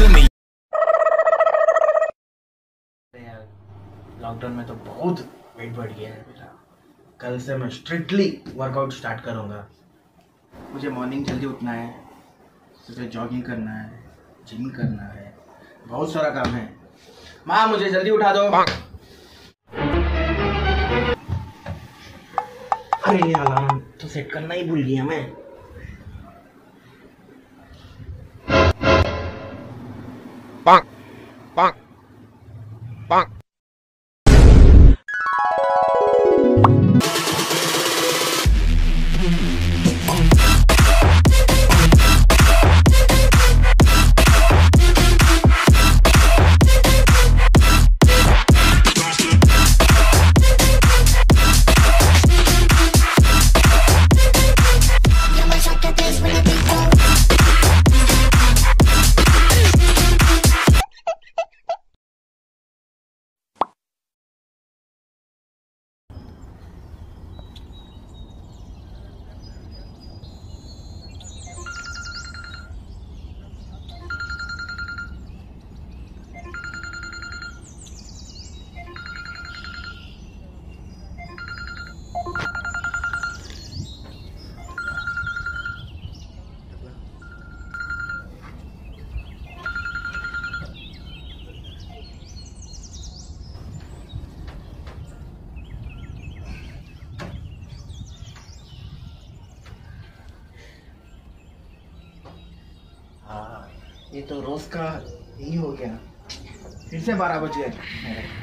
to me. Lockdown में तो बहुत वेट बढ़ गया है मेरा। कल से मैं स्ट्रिक्टली वर्कआउट स्टार्ट करूँगा। मुझे मॉर्निंग जल्दी उठना है, सुबह जॉगिंग करना है जिम करना है, बहुत सारा काम है। माँ, मुझे जल्दी उठा दो। अरे अलार्म तो सेट करना ही भूल गया मैं। ये तो रोज का यही हो गया। फिर से बारह बज गए।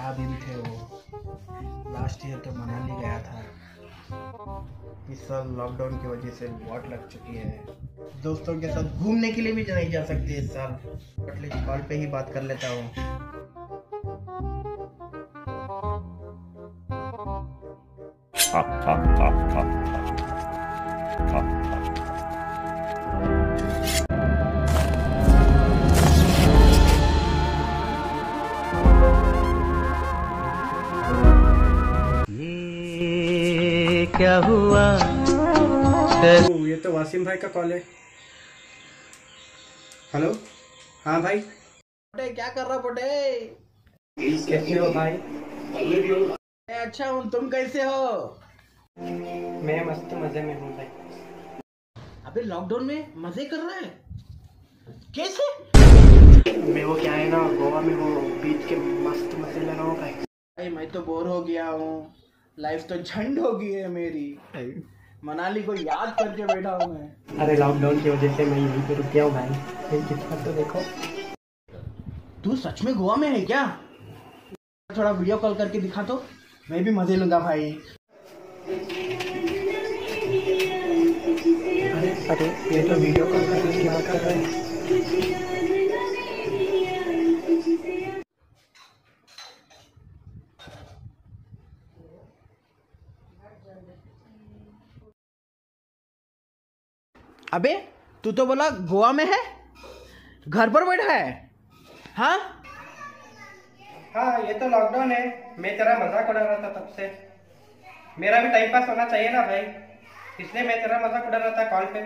क्या दिन थे वो। लास्ट ईयर तो मनाली गया था। इस साल लॉकडाउन की वजह से वॉट लग चुकी है। दोस्तों के साथ घूमने के लिए भी नहीं जा सकते इस साल। एटलीस्ट कॉल पे ही बात कर लेता हूँ। ये क्या हुआ? ये तो वासिम भाई का कॉल है। हेलो? हाँ भाई। पोटे क्या कर रहा पोटे? कैसे हो भाई? अच्छा हूँ तुम कैसे हो? मैं मस्त मज़े में हूँ भाई। अबे लॉकडाउन में मज़े कर रहा है? कैसे? मैं वो क्या है ना गोवा में वो बीच के मस्त मज़े ले रहा हूँ भाई। भाई मैं तो बोर हो गया हूँ। लाइफ तो झंड हो गई है मेरी मनाली को याद करके बैठा हूँ मैं। अरे लॉकडाउन की वजह से मैं यहीं पे रुक गया हूँ भाई। मेरी तो देखो। तू सच में गोवा में है क्या? थोड़ा वीडियो कॉल करके दिखा तो। मैं भी मज़े लूँगा भाई। अरे अरे ये तो वीडियो कॉल करके की बात कर रहे हैं। अबे, तू तो बोला गोवा में है? घर पर बैठा है? हाँ? हाँ ये तो लॉकडाउन है। मैं तेरा मज़ाक उड़ा रहा था तब से। मेरा भी टाइम पास होना चाहिए ना भाई। इसलिए मैं तेरा मज़ाक उड़ा रहा था कॉल पे।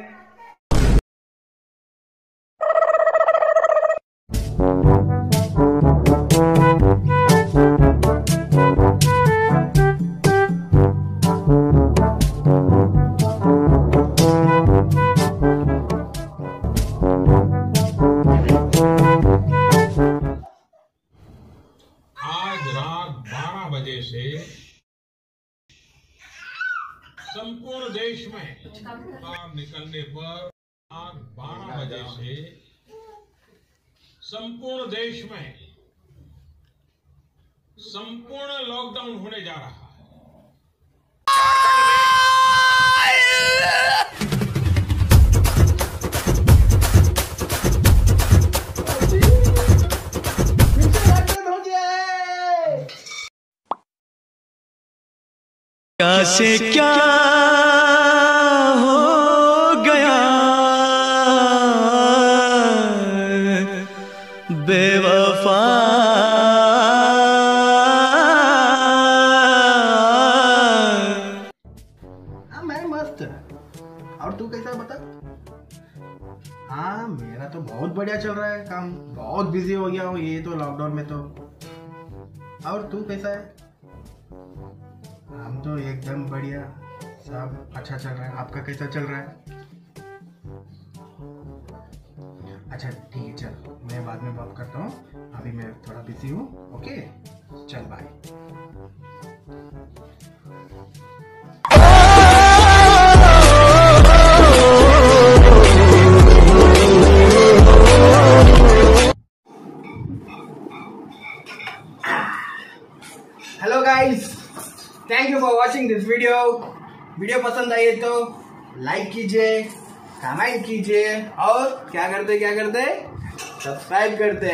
आज रात 12 बजे से संपूर्ण देश में काम निकलने पर आज 12 बजे से संपूर्ण देश में संपूर्ण लॉकडाउन होने जा रहा है। से क्या हो गया? बेवफा। हाँ मैं मस्त। और तू कैसा बता? हाँ मेरा तो बहुत बढ़िया चल रहा है काम। बहुत बिज़ी हो गया हूँ, ये तो लॉकडाउन में तो। और तू कैसा है? हम तो एकदम बढ़िया। सब अच्छा चल रहा है। आपका कैसा चल रहा है? अच्छा ठीक है, चल। मैं बाद में बात करता हूँ। अभी मैं थोड़ा बिज़ी हूँ। ओके चल bye watching this video video पसंद आई है तो लाइक कीजिए कमेंट कीजिए और क्या करते क्या करते? सब्सक्राइब करते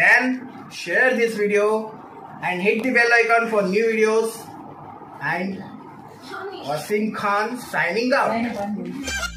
then share this video and hit the bell icon for new videos and Wasim Khan signing out